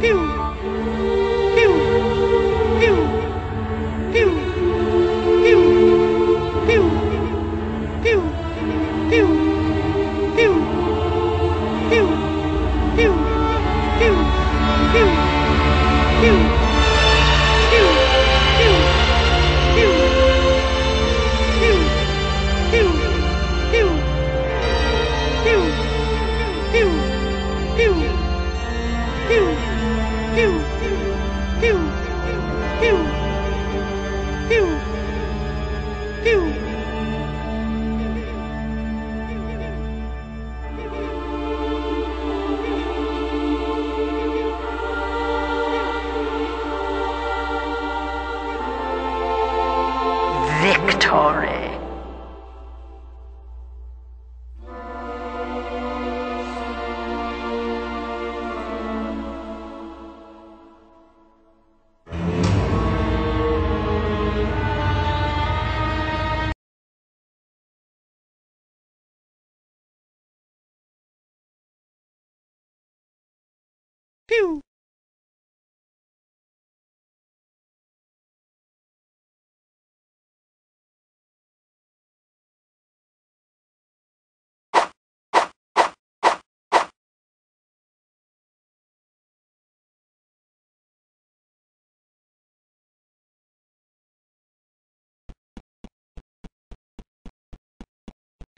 Pew! Saturday.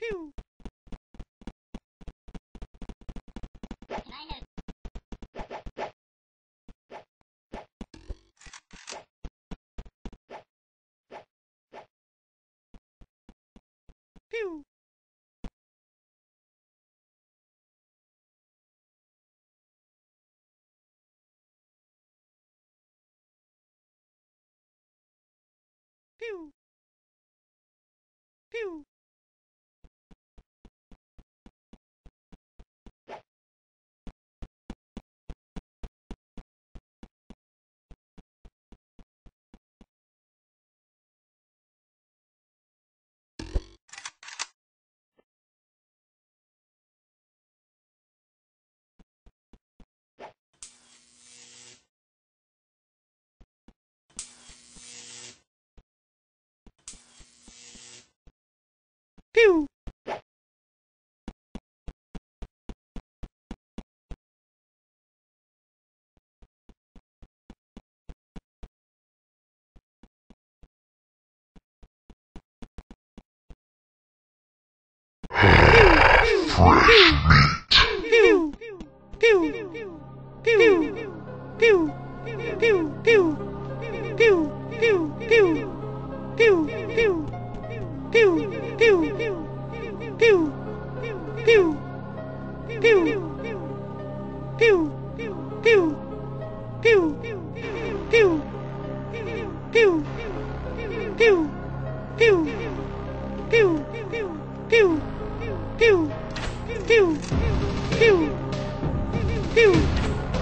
Pew! Pew! Pew! Pew! Fresh meat. Pew, pew, pew, pew, pew, pew, pew, pew.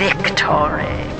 Victory.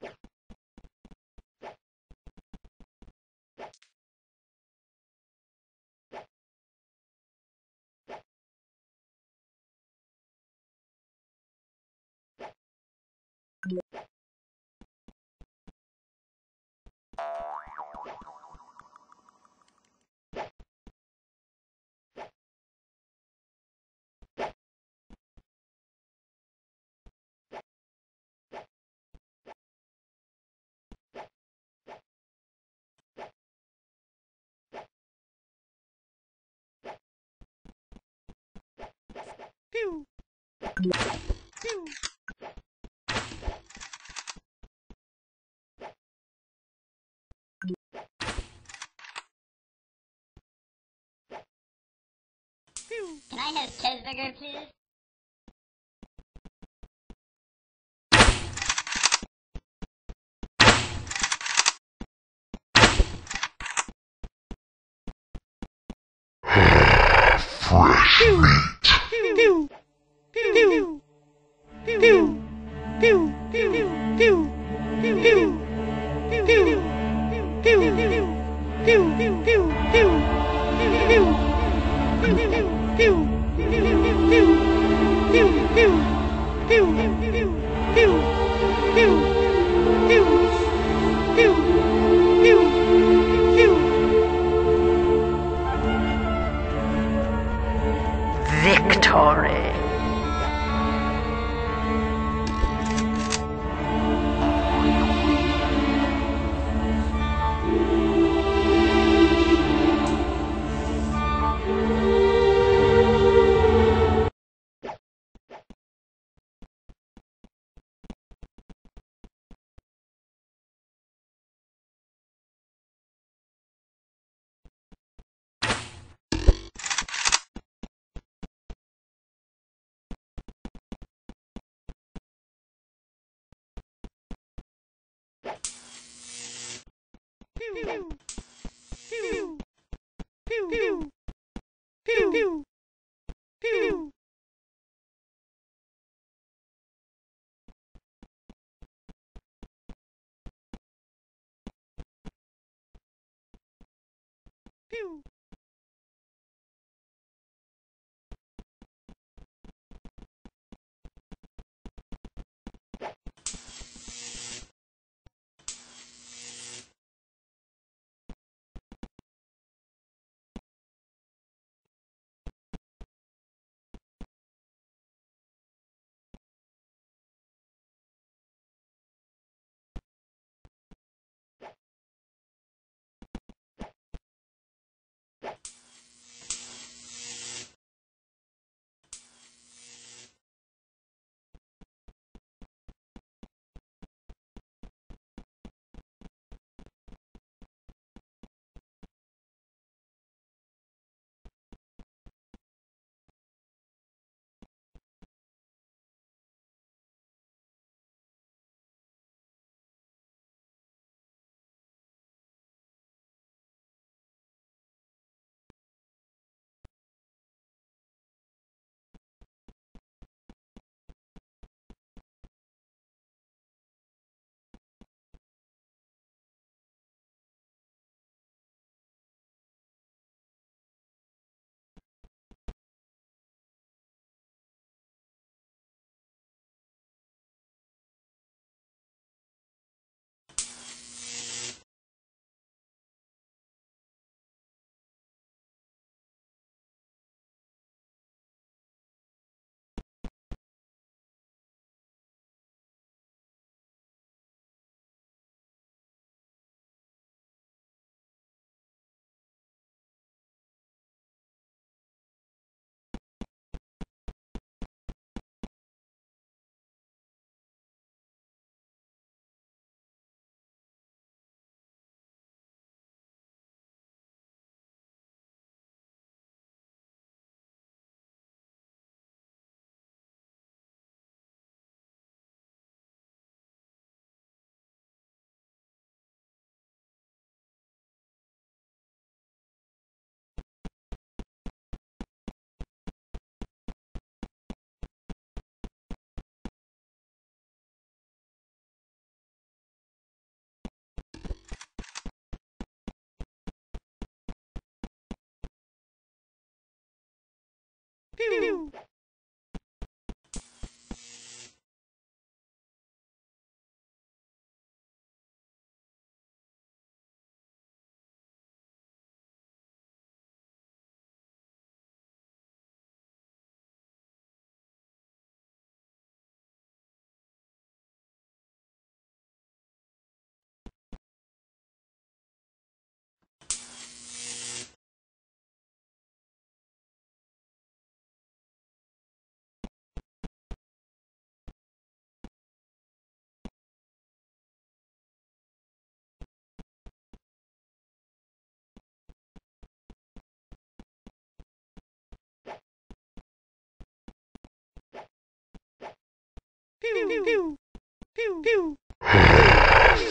Pew! I have cheeseburger, please? Fresh meat. Pew, pew, pew, pew, pew, pew, pew, Piu, piu, piu, piu, piu, piu, piu. pew,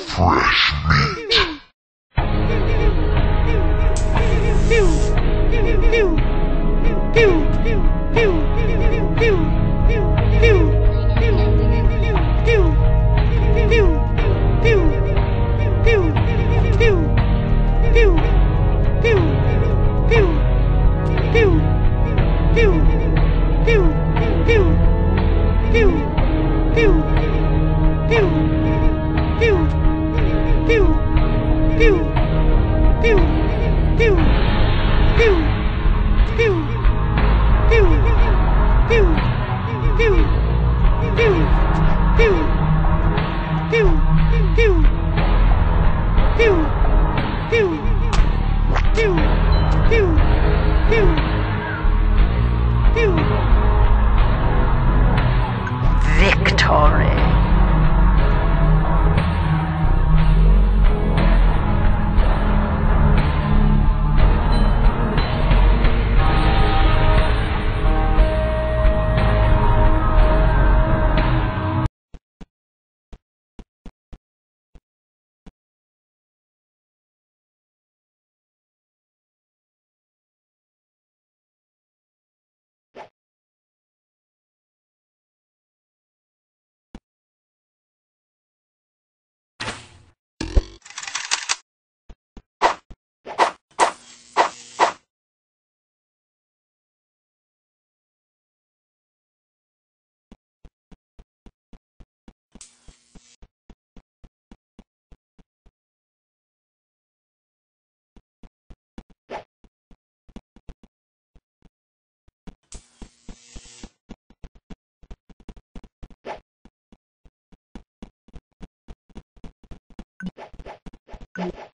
Fresh meat. Victory.